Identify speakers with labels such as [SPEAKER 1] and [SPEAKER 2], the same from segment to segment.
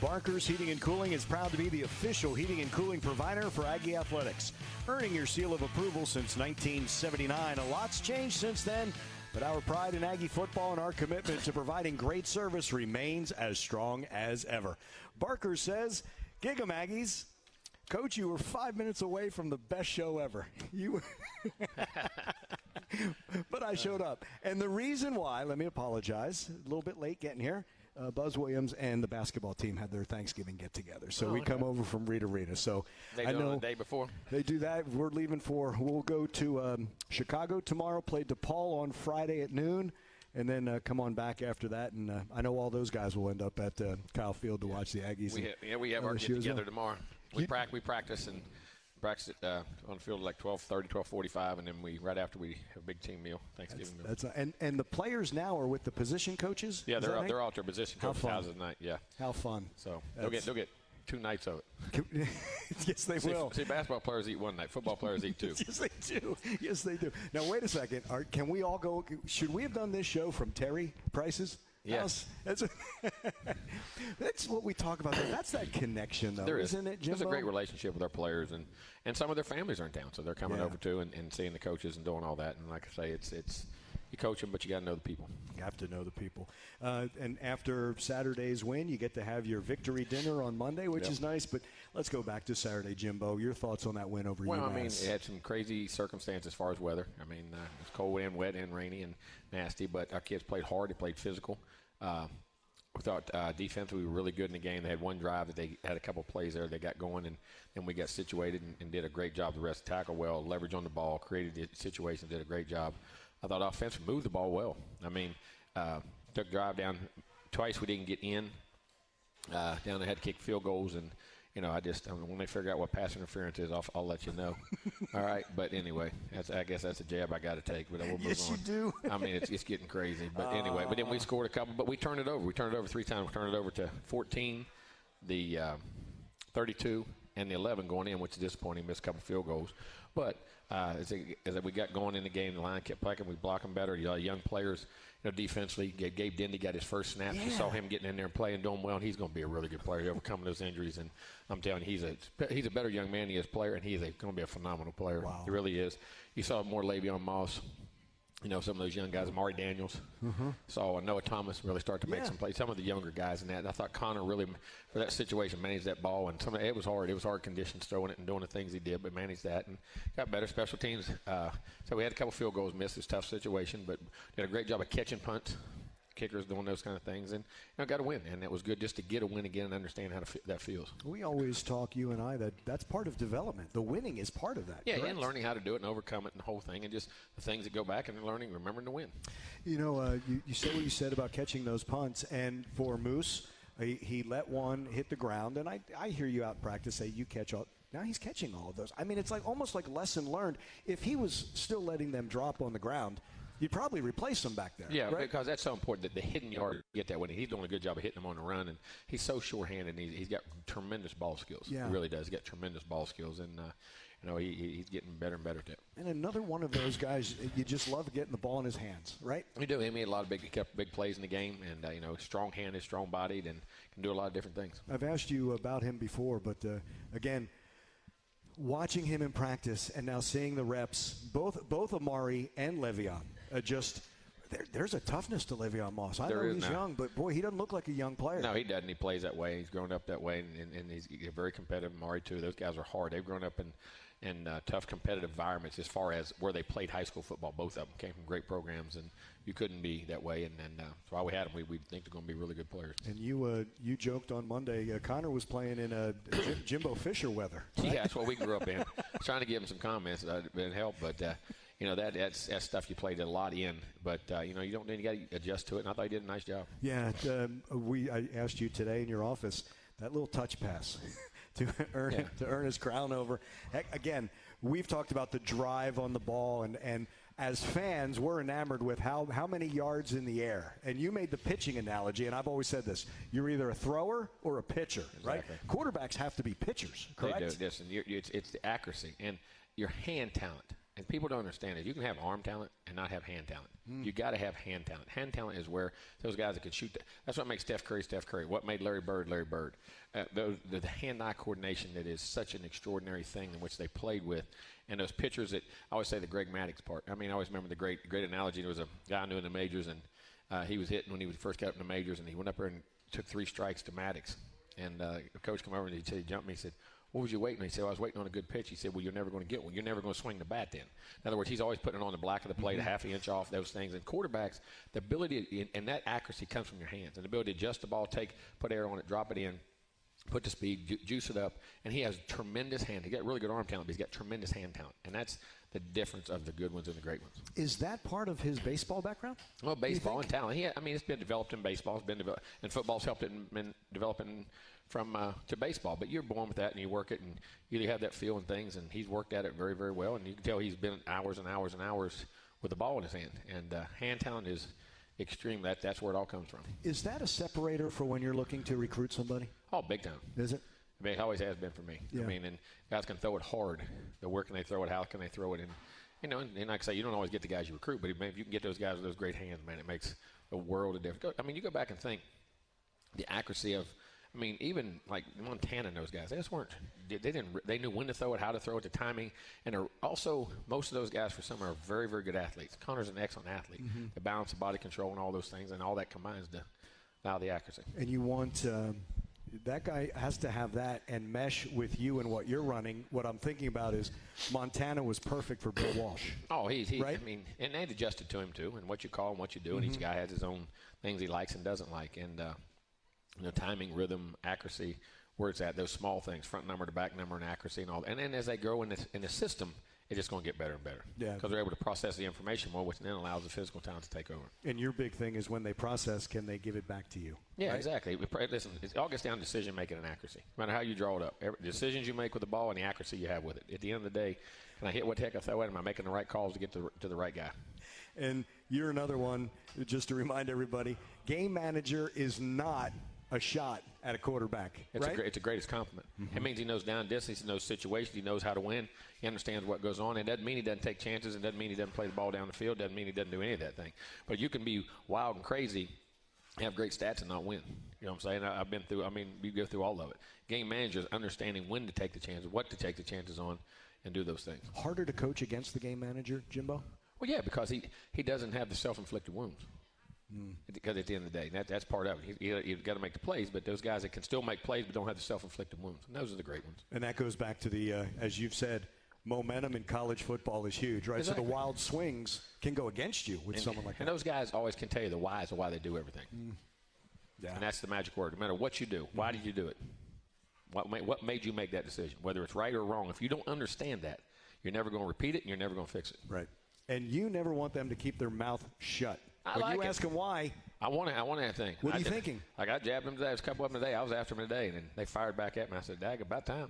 [SPEAKER 1] Barker's Heating and Cooling is proud to be the official heating and cooling provider for Aggie Athletics, earning your seal of approval since 1979. A lot's changed since then, but our pride in Aggie football and our commitment to providing great service remains as strong as ever. Barker says, Gig 'em Aggies. Coach, you were five minutes away from the best show ever. You, but I showed up, and the reason why. Let me apologize. A little bit late getting here. Uh, Buzz Williams and the basketball team had their Thanksgiving get together, so
[SPEAKER 2] Oh,
[SPEAKER 1] we
[SPEAKER 2] okay.
[SPEAKER 1] come over from Reed Arena. So
[SPEAKER 2] They
[SPEAKER 1] I know
[SPEAKER 2] the day before?
[SPEAKER 1] They do that. We're leaving for. We'll go to um, Chicago tomorrow. Play DePaul on Friday at noon. And then uh, come on back after that, and uh, I know all those guys will end up at uh, Kyle Field to watch the Aggies.
[SPEAKER 2] We
[SPEAKER 1] and
[SPEAKER 2] have, yeah, we have our get
[SPEAKER 1] as well.
[SPEAKER 2] together tomorrow. We,
[SPEAKER 1] You-
[SPEAKER 2] prac- we practice and practice it, uh, on the field at like 12:30, 12:45, and then we right after we have a big team meal, Thanksgiving meal.
[SPEAKER 1] That's and and the players now are with the position coaches.
[SPEAKER 2] yeah, they're
[SPEAKER 1] that
[SPEAKER 2] all,
[SPEAKER 1] right?
[SPEAKER 2] they're all at their position
[SPEAKER 1] How
[SPEAKER 2] coach
[SPEAKER 1] fun.
[SPEAKER 2] houses tonight. Yeah,
[SPEAKER 1] How fun!
[SPEAKER 2] so they'll get they'll get two nights of it.
[SPEAKER 1] yes, they
[SPEAKER 2] See,
[SPEAKER 1] will.
[SPEAKER 2] see, basketball players eat one night, football players eat two.
[SPEAKER 1] Yes, they do. Yes, they do. Now, wait a second. Are, can we all go? Should we have done this show from Terry Price's
[SPEAKER 2] Yes.
[SPEAKER 1] That's, that's what we talk about. That's that connection, though,
[SPEAKER 2] There is.
[SPEAKER 1] isn't it,
[SPEAKER 2] There's a great relationship with our players, and, and some of their families are in town, so they're coming
[SPEAKER 1] Yeah.
[SPEAKER 2] over too and, and seeing the coaches and doing all that. And like I say, it's it's you coach them, but you got to know the people.
[SPEAKER 1] You have to know the people. Uh, and after Saturday's win, you get to have your victory dinner on Monday, which
[SPEAKER 2] Yep.
[SPEAKER 1] is nice. But let's go back to Saturday, Jimbo. Your thoughts on that win over
[SPEAKER 2] Well,
[SPEAKER 1] UMass?
[SPEAKER 2] I mean, it had some crazy circumstances as far as weather. I mean, uh, it was cold and wet and rainy and nasty, but our kids played hard. They played physical. Uh, we thought uh, defensively we were really good in the game. They had one drive that they had a couple plays there they got going, and then we got situated and, and did a great job. The rest tackle well, leverage on the ball, created the situation, did a great job. I thought offense moved the ball well. I mean, uh, took drive down twice. We didn't get in uh, down. They had to kick field goals, and you know, I just I mean, when they figure out what pass interference is, I'll, I'll let you know. All right, but anyway, that's, I guess that's a jab I got to take. But we'll move
[SPEAKER 1] Yes,
[SPEAKER 2] on.
[SPEAKER 1] you do.
[SPEAKER 2] I mean, it's, it's getting crazy. But anyway, but then we scored a couple. But we turned it over. We turned it over three times. We turned it over to 14, the uh, 32, and the 11 going in, which is disappointing. Missed a couple field goals. But uh, as, it, as we got going in the game, the line kept playing. We block them better. You know, young players, you know, defensively. Gabe Dendy got his first snap. You saw him getting in there and playing, doing well, and he's going to be a really good player, overcoming those injuries. And I'm telling you, he's a he's a better young man than he is player, and he's going to be a phenomenal player.
[SPEAKER 1] Wow.
[SPEAKER 2] He really is. You saw more Le'Veon Moss. You know, some of those young guys, Amari Daniels. Saw Noah Thomas really start to make
[SPEAKER 1] Mm-hmm. Yeah.
[SPEAKER 2] some plays. Some of the younger guys in that. And I thought Connor really, for that situation, managed that ball. And some of, it was hard. It was hard conditions throwing it and doing the things he did, but managed that and got better special teams. Uh, so we had a couple field goals missed. It was a tough situation, but did a great job of catching punts. Kickers doing those kind of things, and you know, got a win, and it was good just to get a win again and understand how to f- that feels.
[SPEAKER 1] we always talk, you and I, that that's part of development. The winning is part of that.
[SPEAKER 2] Yeah,
[SPEAKER 1] correct?
[SPEAKER 2] and learning how to do it and overcome it and the whole thing, and just the things that go back and learning, remembering to win.
[SPEAKER 1] You know, uh, you, you said what you said about catching those punts, and for Moose, he, he let one hit the ground, and I, I hear you out in practice say you catch all. Now he's catching all of those. I mean, it's like almost like lesson learned. If he was still letting them drop on the ground, you'd probably replace them back there.
[SPEAKER 2] Yeah,
[SPEAKER 1] right?
[SPEAKER 2] because that's so important that the hidden yard get that way. He's doing a good job of hitting them on the run, and he's so sure-handed. And he's, he's got tremendous ball skills.
[SPEAKER 1] Yeah.
[SPEAKER 2] he really does. He's got tremendous ball skills, and uh, you know he, he- he's getting better and better at that.
[SPEAKER 1] and another one of those guys, you just love getting the ball in his hands, right?
[SPEAKER 2] We do. He made a lot of big, he kept big plays in the game, and uh, you know, strong-handed, strong-bodied, and can do a lot of different things.
[SPEAKER 1] I've asked you about him before, but uh, again, watching him in practice and now seeing the reps, both both Amari and Le'Veon, uh, just there, there's a toughness to Le'Veon Moss. I
[SPEAKER 2] There
[SPEAKER 1] know he's
[SPEAKER 2] now.
[SPEAKER 1] young, but boy, he doesn't look like a young player.
[SPEAKER 2] No, he doesn't. He plays that way. He's grown up that way, and, and, he's very competitive. Mari too. Those guys are hard. They've grown up in in uh, tough competitive environments as far as where they played high school football. Both of them came from great programs, and you couldn't be that way. And, and uh, that's why we had them. We, we think they're going to be really good players.
[SPEAKER 1] And you uh, you joked on Monday. Uh, Connor was playing in uh, Jim, Jimbo Fisher weather.
[SPEAKER 2] Yeah, that's what we grew up in. I was trying to give him some comments that didn't help, but uh, you know that that's, that's stuff you played a lot in. But uh, you know you don't you got to adjust to it. And I thought he did a nice job.
[SPEAKER 1] Yeah, um, we I asked you today in your office that little touch pass to earn
[SPEAKER 2] Yeah.
[SPEAKER 1] to earn his crown over. Heck, Again, we've talked about the drive on the ball, and and as fans, we're enamored with how how many yards in the air. And you made the pitching analogy, and I've always said this: you're either a thrower or a pitcher, right? Quarterbacks have to be pitchers, correct?
[SPEAKER 2] They do. Listen, you're, it's, it's the accuracy and your hand talent. And people don't understand it. You can have arm talent and not have hand talent. Mm. You got to have hand talent. Hand talent is where those guys that can shoot. The, that's what makes Steph Curry Steph Curry. What made Larry Bird Larry Bird. Uh, the, the, the hand-eye coordination that is such an extraordinary thing in which they played with, and those pitchers that I always say the Greg Maddux part. I mean, I always remember the great great analogy. There was a guy I knew in the majors, and uh, he was hitting when he was first got up in the majors, and he went up there and took three strikes to Maddux. And uh, the coach came over and he, said, he jumped me. He said, what was you waiting? He said, well, I was waiting on a good pitch. He said, well, you're never going to get one. You're never going to swing the bat then. In other words, he's always putting it on the black of the plate, mm-hmm. a half an inch off, those things. And quarterbacks, the ability, and that accuracy comes from your hands. And the ability to adjust the ball, take, put air on it, drop it in, put to speed, ju- juice it up. And he has tremendous hand. He got really good arm talent, but he's got tremendous hand talent. And that's the difference of the good ones and the great ones.
[SPEAKER 1] Is that part of his baseball background?
[SPEAKER 2] Well, baseball and talent. He, I mean, it's been developed in baseball. It's been developed, and football's helped it in, in developing from uh, to baseball. But you're born with that, and you work it, and you have that feel and things. And he's worked at it very, very well. And you can tell he's been hours and hours and hours with the ball in his hand. And uh, hand talent is extreme. That that's where it all comes from.
[SPEAKER 1] Is that a separator for when you're looking to recruit somebody?
[SPEAKER 2] Oh, big time.
[SPEAKER 1] Is it?
[SPEAKER 2] I mean, it always has been for me. Yeah. I mean, and guys can throw it hard. But where can they throw it? How can they throw it? And you know, and, and like I say, you don't always get the guys you recruit, but if you can get those guys with those great hands, man, it makes a world of difference. I mean, you go back and think the accuracy of I mean, even like Montana and those guys, they just weren't. They didn't. They knew when to throw it, how to throw it, the timing, and also most of those guys for some are very, very good athletes. Connor's an excellent athlete. Mm-hmm. The balance, of body control, and all those things, and all that combines to allow the accuracy.
[SPEAKER 1] And you want. Um, that guy has to have that and mesh with you and what you're running. What I'm thinking about is Montana was perfect for Bill Walsh.
[SPEAKER 2] Oh, he's he, right. I mean, and they adjusted to him too, and what you call and what you do, mm-hmm. and each mm-hmm. guy has his own things he likes and doesn't like, and uh, you know, timing, rhythm, accuracy, where it's at, those small things, front number to back number and accuracy and all that. And then as they grow in, this, in the system, it's just going to get better and better. Yeah. Because they're able to process the information more, which then allows the physical talent to take over.
[SPEAKER 1] And your big thing is when they process, can they give it back to you?
[SPEAKER 2] Yeah, right? exactly. Listen, it all gets down to decision making and accuracy. No matter how you draw it up, every, decisions you make with the ball and the accuracy you have with it. At the end of the day, can I hit what the heck I throw at? Am I making the right calls to get to, to the right guy?
[SPEAKER 1] And you're another one, just to remind everybody, game manager is not a shot at a quarterback.
[SPEAKER 2] It's,
[SPEAKER 1] right?
[SPEAKER 2] a, it's a greatest compliment. Mm-hmm. It means he knows down distance, he knows situations, he knows how to win, he understands what goes on. It doesn't mean he doesn't take chances, it doesn't mean he doesn't play the ball down the field, it doesn't mean he doesn't do any of that thing. But you can be wild and crazy, have great stats, and not win. You know what I'm saying? I, have been through, I mean, you go through all of it. Game managers understanding when to take the chances, what to take the chances on, and do those things.
[SPEAKER 1] Harder to coach against the game manager, Jimbo?
[SPEAKER 2] Well, yeah, because he, he doesn't have the self inflicted wounds. Mm. Because at the end of the day, that, that's part of it. You, have got to make the plays, but those guys that can still make plays but don't have the self-inflicted wounds, and those are the great ones.
[SPEAKER 1] And that goes back to the, uh, as you've said, momentum in college football is huge, right? Exactly. So the wild swings can go against you with
[SPEAKER 2] and,
[SPEAKER 1] someone like
[SPEAKER 2] and
[SPEAKER 1] that.
[SPEAKER 2] And those guys always can tell you the whys of why they do everything. Mm. Yeah. And that's the magic word. No matter what you do, why did you do it? What made, what made you make that decision? Whether it's right or wrong, if you don't understand that, you're never going to repeat it and you're never going to fix it.
[SPEAKER 1] Right. And you never want them to keep their mouth shut.
[SPEAKER 2] I
[SPEAKER 1] when
[SPEAKER 2] like
[SPEAKER 1] you
[SPEAKER 2] it.
[SPEAKER 1] ask them why,
[SPEAKER 2] I want to. I want that thing.
[SPEAKER 1] What
[SPEAKER 2] are
[SPEAKER 1] I you thinking?
[SPEAKER 2] Like I jabbed them today. There's a couple of them today. I was after them today, and they fired back at me. I said, "Dag, about time."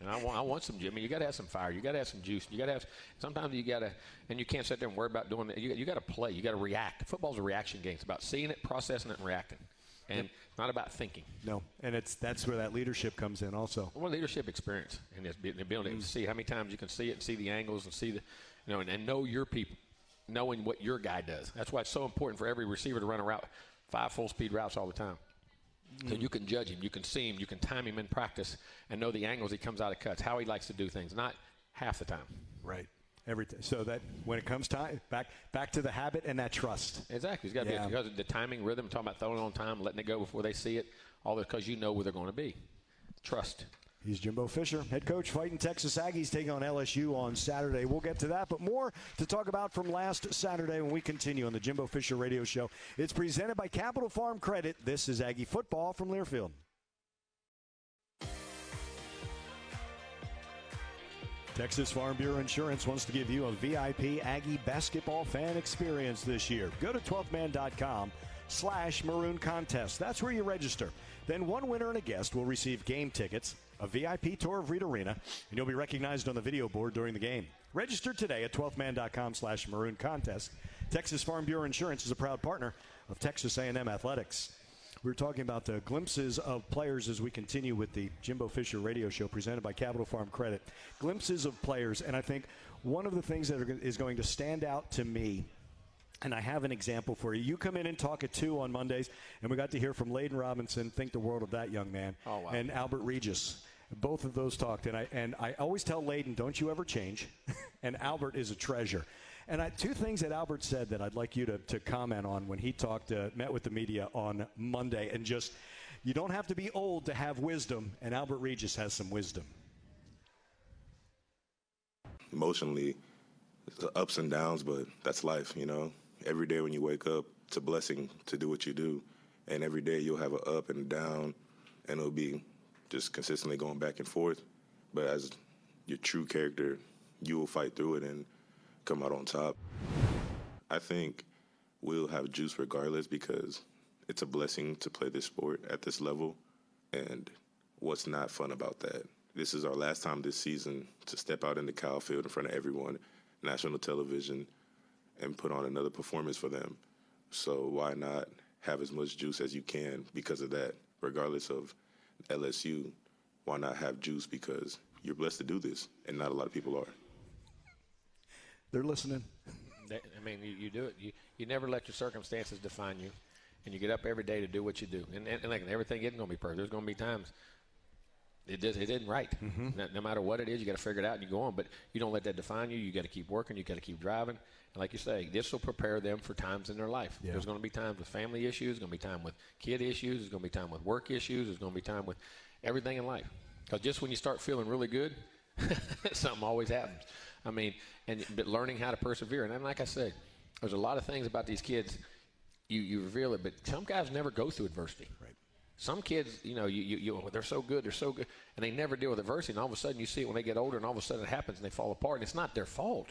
[SPEAKER 2] And I want, I want some. Jimmy, you got to have some fire. You got to have some juice. You got to have. Sometimes you got to, and you can't sit there and worry about doing it. You, you got to play. You got to react. Football's a reaction game. It's about seeing it, processing it, and reacting. And yep. it's not about thinking.
[SPEAKER 1] No, and it's that's where that leadership comes in also.
[SPEAKER 2] Well, leadership experience and it's the ability mm. to see how many times you can see it, and see the angles, and see the, you know, and, and know your people knowing what your guy does. That's why it's so important for every receiver to run a route, five full speed routes all the time. Mm. So you can judge him, you can see him, you can time him in practice, and know the angles he comes out of cuts, how he likes to do things, not half the time.
[SPEAKER 1] Right. Everything. So that when it comes time, back back to the habit and that trust.
[SPEAKER 2] Exactly. It's got to yeah. be because of the timing, rhythm, talking about throwing on time, letting it go before they see it, all because you know where they're going to be. Trust.
[SPEAKER 1] He's Jimbo Fisher, head coach fighting Texas Aggies, taking on LSU on Saturday. We'll get to that, but more to talk about from last Saturday when we continue on the Jimbo Fisher Radio Show. It's presented by Capital Farm Credit. This is Aggie football from Learfield. Texas Farm Bureau Insurance wants to give you a VIP Aggie basketball fan experience this year. Go to 12man.com slash maroon contest. That's where you register. Then one winner and a guest will receive game tickets a VIP tour of Reed Arena, and you'll be recognized on the video board during the game. Register today at 12man.com slash maroon contest. Texas Farm Bureau Insurance is a proud partner of Texas A&M Athletics. We are talking about the glimpses of players as we continue with the Jimbo Fisher radio show presented by Capital Farm Credit. Glimpses of players, and I think one of the things that are, is going to stand out to me and I have an example for you. You come in and talk at 2 on Mondays, and we got to hear from Layden Robinson, think the world of that young man,
[SPEAKER 2] oh, wow.
[SPEAKER 1] and Albert Regis. Both of those talked, and I, and I always tell Layden, don't you ever change. and Albert is a treasure. And I, two things that Albert said that I'd like you to, to comment on when he talked, uh, met with the media on Monday, and just, you don't have to be old to have wisdom, and Albert Regis has some wisdom.
[SPEAKER 3] Emotionally, ups and downs, but that's life, you know every day when you wake up, it's a blessing to do what you do. And every day you'll have an up and a down, and it'll be just consistently going back and forth. But as your true character, you will fight through it and come out on top. I think we'll have juice regardless because it's a blessing to play this sport at this level. And what's not fun about that? This is our last time this season to step out in the Kyle Field in front of everyone, national television and put on another performance for them. So why not have as much juice as you can because of that, regardless of LSU? Why not have juice because you're blessed to do this, and not a lot of people are.
[SPEAKER 1] They're listening.
[SPEAKER 2] I mean, you, you do it. You, you never let your circumstances define you, and you get up every day to do what you do. And, and, and like everything isn't going to be perfect. There's going to be times it did, it isn't right. Mm-hmm. No, no, matter what it is, you got to figure it out and you go on. But you don't let that define you. You got to keep working. You got to keep driving. And like you say, this will prepare them for times in their life. Yeah. There's going to be times with family issues. There's going to be time with kid issues. There's going to be time with work issues. There's going to be time with everything in life. Because just when you start feeling really good, something always happens. I mean, and but learning how to persevere. And then, like I said, there's a lot of things about these kids. You you reveal it, but some guys never go through adversity.
[SPEAKER 1] Right.
[SPEAKER 2] Some kids, you know, you, you, you, oh, they're so good, they're so good, and they never deal with adversity. And all of a sudden, you see it when they get older, and all of a sudden it happens, and they fall apart. And it's not their fault.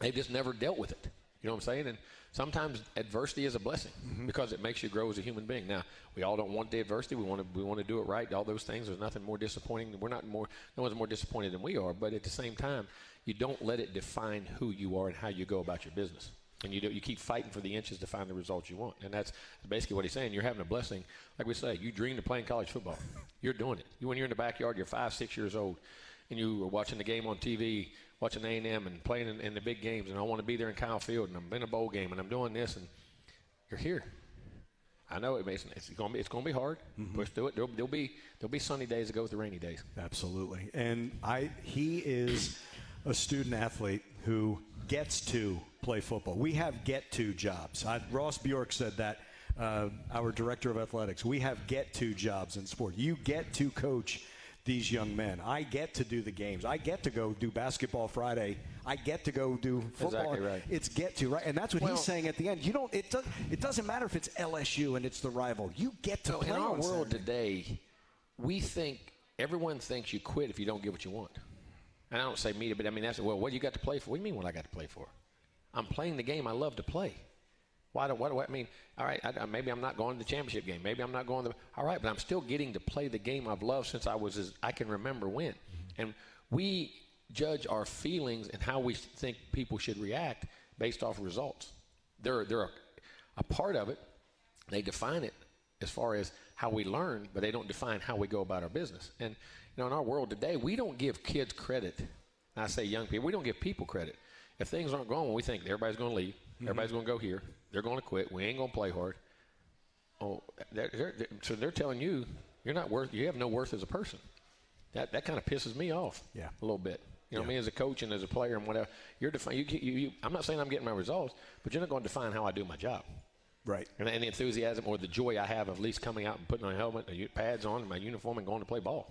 [SPEAKER 2] They've just never dealt with it. You know what I'm saying? And sometimes adversity is a blessing mm-hmm. because it makes you grow as a human being. Now, we all don't want the adversity. We want to we want to do it right. All those things. There's nothing more disappointing. We're not more. No one's more disappointed than we are. But at the same time, you don't let it define who you are and how you go about your business. And you do, you keep fighting for the inches to find the results you want. And that's basically what he's saying. You're having a blessing. Like we say, you dreamed of playing college football. You're doing it. You, when you're in the backyard, you're five, six years old, and you were watching the game on TV watching A&M and playing in, in the big games, and I want to be there in Kyle Field, and I'm in a bowl game, and I'm doing this, and you're here. I know it makes it's going to be it's going to be hard. Mm-hmm. Push through it. There'll, there'll, be there'll be sunny days that go with the rainy days.
[SPEAKER 1] Absolutely, and I he is a student athlete who gets to play football. We have get to jobs. I, Ross Bjork said that. Uh, our director of athletics. We have get to jobs in sport. You get to coach these young men. I get to do the games. I get to go do basketball Friday. I get to go do football.
[SPEAKER 2] Exactly right.
[SPEAKER 1] It's get to right, and that's what well, he's saying at the end. You don't. It does. It doesn't matter if it's LSU and it's the rival. You get to
[SPEAKER 2] so
[SPEAKER 1] play.
[SPEAKER 2] In our
[SPEAKER 1] world
[SPEAKER 2] Saturday. today, we think everyone thinks you quit if you don't get what you want. And I don't say me, but I mean that's well. What do you got to play for? What do you mean? What I got to play for? I'm playing the game I love to play. Why do, what do I mean? All right, I, maybe I'm not going to the championship game. Maybe I'm not going to. All right, but I'm still getting to play the game I've loved since I was as I can remember when. Mm-hmm. And we judge our feelings and how we think people should react based off results. They're they're a, a part of it. They define it as far as how we learn, but they don't define how we go about our business. And you know, in our world today, we don't give kids credit. I say young people, we don't give people credit. If things aren't going, we think everybody's going to leave, mm-hmm. everybody's going to go here, they're going to quit. We ain't going to play hard. Oh, they're, they're, so they're telling you you're not worth. You have no worth as a person. That that kind of pisses me off.
[SPEAKER 1] Yeah.
[SPEAKER 2] A little bit. You know, yeah. me as a coach and as a player and whatever. You're defining. You, you, you, I'm not saying I'm getting my results, but you're not going to define how I do my job.
[SPEAKER 1] Right.
[SPEAKER 2] And, and the enthusiasm or the joy I have of at least coming out and putting my helmet, helmet, pads on, and my uniform, and going to play ball.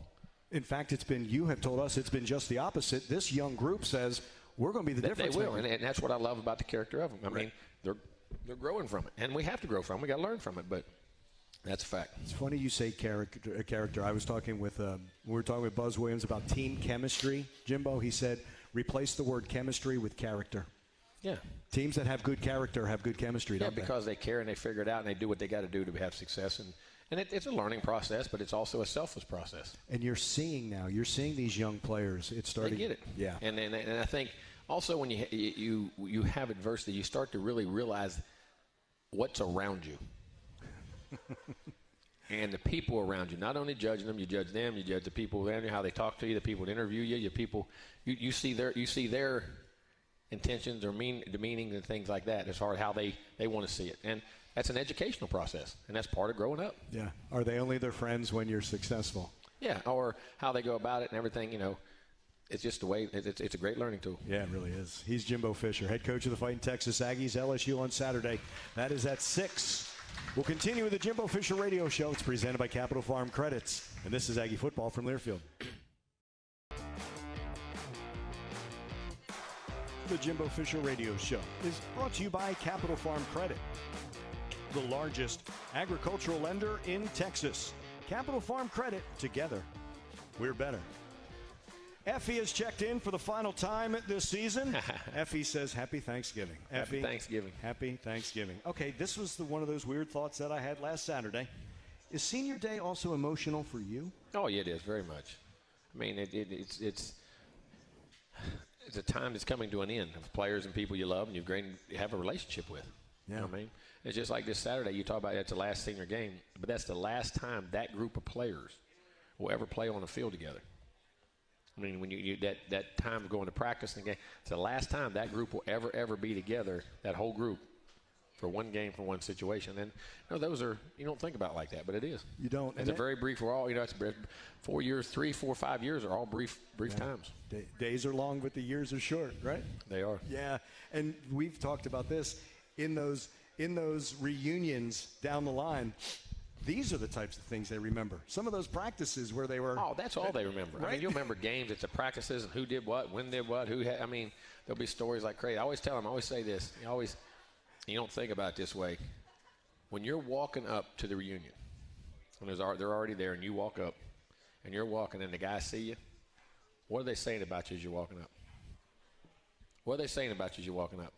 [SPEAKER 1] In fact, it's been you have told us it's been just the opposite. This young group says we're going to be the
[SPEAKER 2] they,
[SPEAKER 1] difference.
[SPEAKER 2] They will, and, and, that's what I love about the character of them. I right. mean, they're they're growing from it, and we have to grow from it. We got to learn from it, but that's a fact.
[SPEAKER 1] It's funny you say character. Uh, character. I was talking with um, we were talking with Buzz Williams about team chemistry. Jimbo, he said, replace the word chemistry with character.
[SPEAKER 2] Yeah.
[SPEAKER 1] Teams that have good character have good chemistry.
[SPEAKER 2] Yeah, because they? they care and they figure it out and they do what they got to do to have success and. And it, it's a learning process, but it's also a selfless process.
[SPEAKER 1] And you're seeing now, you're seeing these young players. It's starting.
[SPEAKER 2] They get it.
[SPEAKER 1] Yeah.
[SPEAKER 2] And and, and I think also when you you you have adversity, you start to really realize what's around you. and the people around you. Not only judging them, you judge them. You judge the people around you, how they talk to you, the people that interview you, your people. You, you see their you see their intentions or mean demeaning and things like that as far as how they, they want to see it. And that's an educational process, and that's part of growing up.
[SPEAKER 1] Yeah. Are they only their friends when you're successful?
[SPEAKER 2] Yeah, or how they go about it and everything, you know. It's just the way, it's, it's a great learning tool.
[SPEAKER 1] Yeah, it really is. He's Jimbo Fisher, head coach of the Fighting Texas Aggies, LSU on Saturday. That is at 6. We'll continue with the Jimbo Fisher Radio Show. It's presented by Capital Farm Credits. And this is Aggie Football from Learfield. The Jimbo Fisher Radio Show is brought to you by Capital Farm Credit, the largest agricultural lender in Texas. Capital Farm Credit, together, we're better. Effie has checked in for the final time this season. Effie says, Happy Thanksgiving.
[SPEAKER 2] Happy Thanksgiving.
[SPEAKER 1] Happy Thanksgiving. Okay, this was the, one of those weird thoughts that I had last Saturday. Is Senior Day also emotional for you?
[SPEAKER 2] Oh, yeah, it is very much. I mean, it, it, it's it's it's a time that's coming to an end of players and people you love and you've gained, you have a relationship with. You know what I mean? It's just like this Saturday. You talk about that's the last senior game, but that's the last time that group of players will ever play on the field together. I mean, when you, you that that time of going to practice and game, it's the last time that group will ever ever be together. That whole group for one game for one situation. And you know, those are you don't think about it like that, but it is.
[SPEAKER 1] You don't.
[SPEAKER 2] It's a very brief. We're all you know. It's four years, three, four, five years are all brief brief times.
[SPEAKER 1] Day, days are long, but the years are short, right?
[SPEAKER 2] They are.
[SPEAKER 1] Yeah, and we've talked about this in those in those reunions down the line. These are the types of things they remember. Some of those practices where they were.
[SPEAKER 2] Oh, that's all they remember. I mean, you'll remember games. It's the practices and who did what, when did what, who had. I mean, there'll be stories like crazy. I always tell them. I always say this. You always, you don't think about it this way. When you're walking up to the reunion, when there's they're already there, and you walk up, and you're walking, and the guys see you. What are they saying about you as you're walking up? What are they saying about you as you're walking up?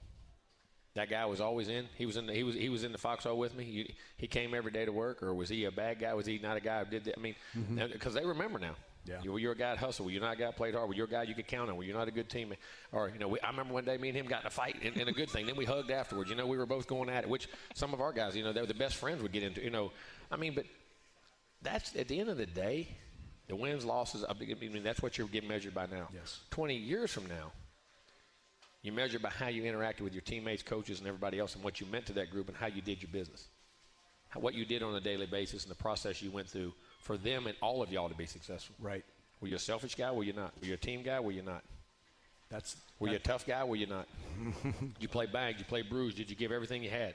[SPEAKER 2] That guy was always in. He was in. The, he was. He was in the foxhole with me. You, he came every day to work, or was he a bad guy? Was he not a guy who did that? I mean, mm-hmm. because they remember now.
[SPEAKER 1] Yeah.
[SPEAKER 2] You, were you a guy that hustled? Were you not a guy that played hard? Were you a guy you could count on? Were you not a good teammate? Or you know, we, I remember one day me and him got in a fight, and, and a good thing. Then we hugged afterwards. You know, we were both going at it. Which some of our guys, you know, they were the best friends would get into. You know, I mean, but that's at the end of the day, the wins, losses. I mean, that's what you're getting measured by now.
[SPEAKER 1] Yes.
[SPEAKER 2] Twenty years from now, you measure by how you interacted with your teammates, coaches, and everybody else, and what you meant to that group, and how you did your business, how, what you did on a daily basis, and the process you went through for them and all of y'all to be successful.
[SPEAKER 1] Right.
[SPEAKER 2] Were you a selfish guy? Were you not? Were you a team guy? Were you not?
[SPEAKER 1] That's.
[SPEAKER 2] Were you a tough guy? Were you not? did you play bang? Did you play bruise? Did you give everything you had?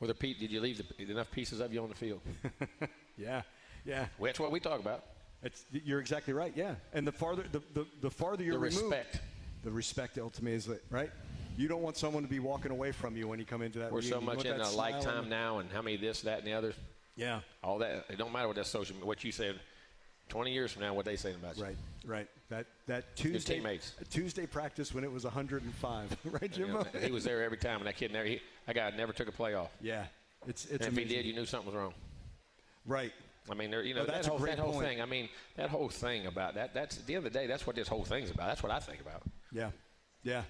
[SPEAKER 2] Were there pe- did you leave the, enough pieces of you on the field?
[SPEAKER 1] Yeah. Yeah.
[SPEAKER 2] well, that's what we talk about.
[SPEAKER 1] It's, you're exactly right. Yeah. And the farther the, the, the farther you're
[SPEAKER 2] The
[SPEAKER 1] removed,
[SPEAKER 2] respect.
[SPEAKER 1] The respect ultimately is that right. You don't want someone to be walking away from you when you come into that.
[SPEAKER 2] We're so
[SPEAKER 1] reunion. You
[SPEAKER 2] much in a lifetime
[SPEAKER 1] on-
[SPEAKER 2] now, and how many this, that, and the other.
[SPEAKER 1] Yeah.
[SPEAKER 2] All that. It don't matter what that social. What you said. Twenty years from now, what they saying about you?
[SPEAKER 1] Right, right. That that Tuesday
[SPEAKER 2] teammates.
[SPEAKER 1] Tuesday practice when it was 105, right,
[SPEAKER 2] You
[SPEAKER 1] Jimbo?
[SPEAKER 2] know, he was there every time, and that kid never. He, that guy never took a play off.
[SPEAKER 1] yeah, it's it's
[SPEAKER 2] And if he did, you knew something was wrong.
[SPEAKER 1] right.
[SPEAKER 2] I mean, there, you know,
[SPEAKER 1] that's
[SPEAKER 2] that whole, that whole
[SPEAKER 1] point.
[SPEAKER 2] thing. I mean, that whole thing about that. That's at the end of the day. That's what this whole thing's about. That's what I think about.
[SPEAKER 1] Yeah, yeah.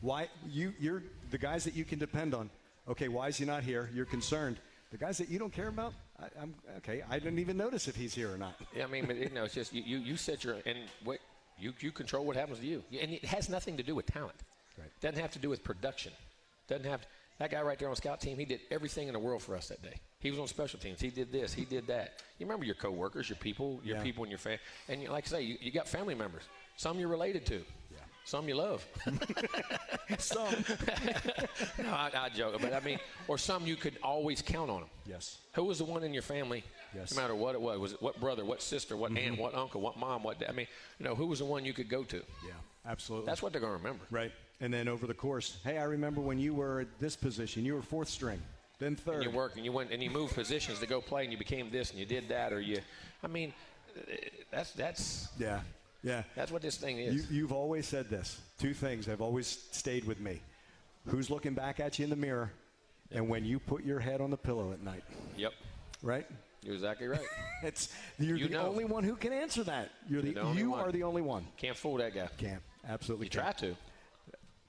[SPEAKER 1] Why you you're the guys that you can depend on. Okay, why is he not here? You're concerned. The guys that you don't care about, I, I'm okay. I didn't even notice if he's here or not.
[SPEAKER 2] Yeah, I mean, but, you know, it's just you, you, you set your and what you you control what happens to you, and it has nothing to do with talent.
[SPEAKER 1] Right.
[SPEAKER 2] Doesn't have to do with production. Doesn't have that guy right there on the scout team. He did everything in the world for us that day. He was on special teams. He did this. He did that. You remember your coworkers, your people, your
[SPEAKER 1] Yeah.
[SPEAKER 2] people in your family, and you, like I say, you, you got family members. Some you're related to. Some you love.
[SPEAKER 1] Some.
[SPEAKER 2] no, I, I joke, but I mean, or some you could always count on them.
[SPEAKER 1] yes.
[SPEAKER 2] Who was the one in your family?
[SPEAKER 1] Yes.
[SPEAKER 2] No matter what it was, was it what brother, what sister, what aunt, what uncle, what mom, what dad? I mean, you know, who was the one you could go to?
[SPEAKER 1] Yeah, absolutely.
[SPEAKER 2] That's what they're going to remember.
[SPEAKER 1] right. And then over the course, hey, I remember when you were at this position. You were fourth string, then third.
[SPEAKER 2] And you worked and you went and you moved positions to go play and you became this and you did that or you, I mean, eh, that's that's
[SPEAKER 1] Yeah, yeah.
[SPEAKER 2] that's what this thing is.
[SPEAKER 1] You, you've always said this. Two things have always stayed with me. Who's looking back at you in the mirror, and when you put your head on the pillow at night,
[SPEAKER 2] yep,
[SPEAKER 1] right?
[SPEAKER 2] you're exactly right.
[SPEAKER 1] It's you're
[SPEAKER 2] You
[SPEAKER 1] the
[SPEAKER 2] know.
[SPEAKER 1] only one who can answer that. You're,
[SPEAKER 2] You're
[SPEAKER 1] the,
[SPEAKER 2] the only
[SPEAKER 1] you
[SPEAKER 2] one.
[SPEAKER 1] are the only one.
[SPEAKER 2] Can't fool that guy.
[SPEAKER 1] Can't absolutely
[SPEAKER 2] You try to.